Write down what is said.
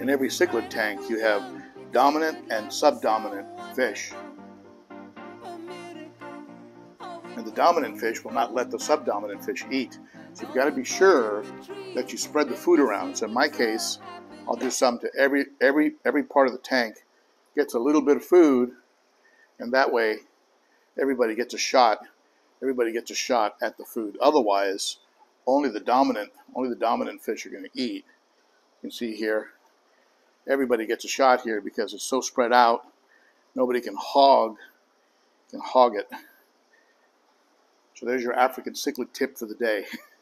in every cichlid tank you have dominant and subdominant fish. And the dominant fish will not let the subdominant fish eat. So you've got to be sure that you spread the food around. So in my case, I'll do some to every every every part of the tank gets a little bit of food, and that way everybody gets a shot. Everybody gets a shot at the food. Otherwise, only the dominant only the dominant fish are going to eat. You can see here, everybody gets a shot here because it's so spread out. Nobody can hog can hog it. So there's your African cichlid tip for the day.